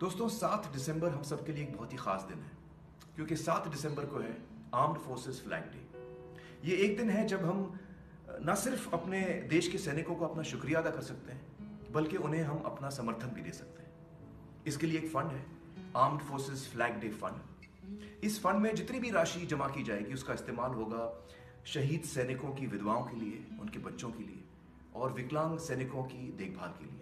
दोस्तों, सात दिसंबर हम सबके लिए एक बहुत ही खास दिन है, क्योंकि सात दिसंबर को है आर्म्ड फोर्सेस फ्लैग डे ये एक दिन है जब हम न सिर्फ़ अपने देश के सैनिकों को अपना शुक्रिया अदा कर सकते हैं, बल्कि उन्हें हम अपना समर्थन भी दे सकते हैं। इसके लिए एक फंड है armed forces flag day fund. इस फंड में जितनी भी राशि जमा की जाएगी, उसका इस्तेमाल होगा शहीद सैनिकों की विधवाओं के लिए, उनके बच्चों के लिए, और विकलांग सैनिकों की देखभाल के लिए।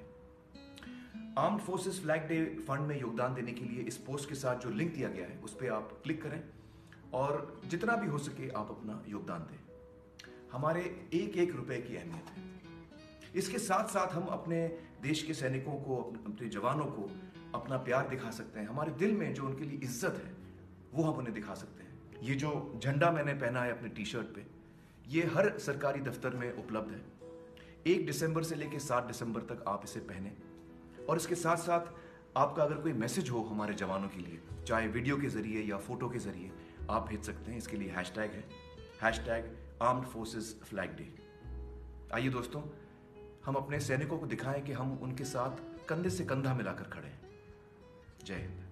Armed forces flag day fund में योगदान देने के लिए इस पोस्ट के साथ जो लिंक दिया गया है, उस पर आप क्लिक करें और जितना भी हो सके आप अपना योगदान दें। हमारे एक एक रुपए की अहमियत है। इसके साथ साथ हम अपने देश के सैनिकों को, अपने जवानों को अपना प्यार दिखा सकते हैं। हमारे दिल में जो उनके लिए इज़्ज़त है, वो हम उन्हें दिखा सकते हैं। ये जो झंडा मैंने पहना है अपने टी शर्ट पे, ये हर सरकारी दफ्तर में उपलब्ध है। एक दिसंबर से लेकर सात दिसंबर तक आप इसे पहने। और इसके साथ साथ आपका अगर कोई मैसेज हो हमारे जवानों के लिए, चाहे वीडियो के ज़रिए या फ़ोटो के ज़रिए, आप भेज सकते हैं। इसके लिए हैश टैग है। Hashtag armed forces flag day आइए दोस्तों, हम अपने सैनिकों को दिखाएँ कि हम उनके साथ कंधे से कंधा मिलाकर खड़े हैं। जय हिंद।